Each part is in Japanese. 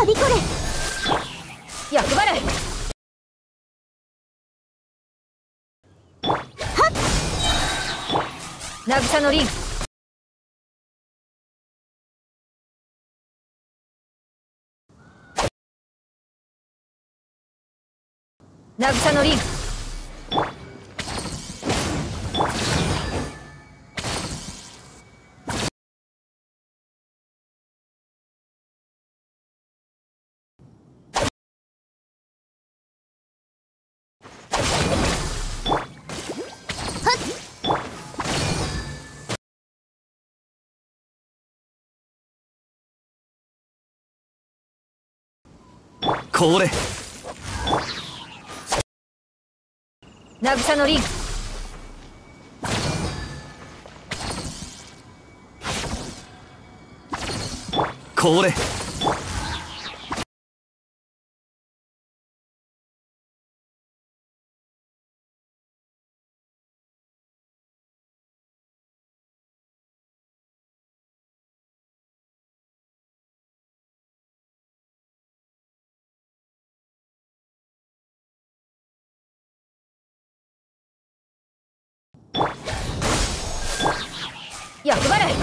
はびこれ役払い。渚のリン。渚のリン。これ。渚のリンこれ役払い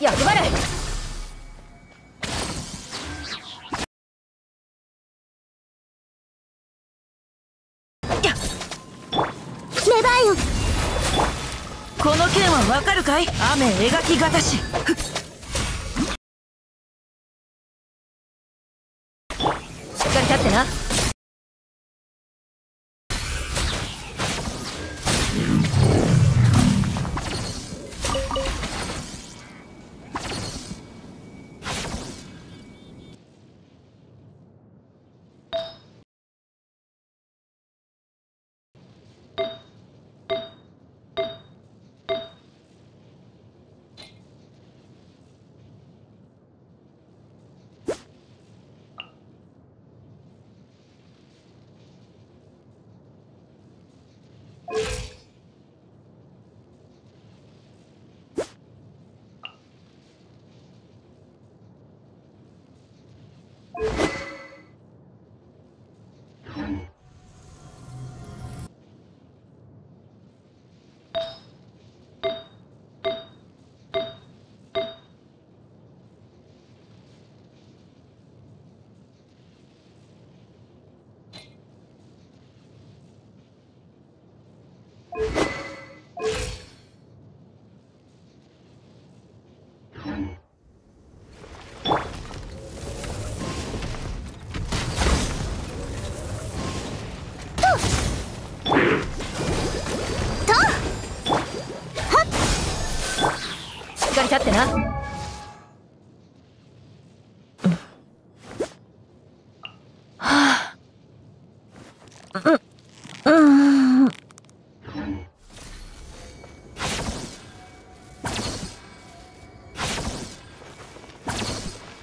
役払いやメバイオンこの剣はわかるかい？雨描きがたし。ってなってな。はあ。うん。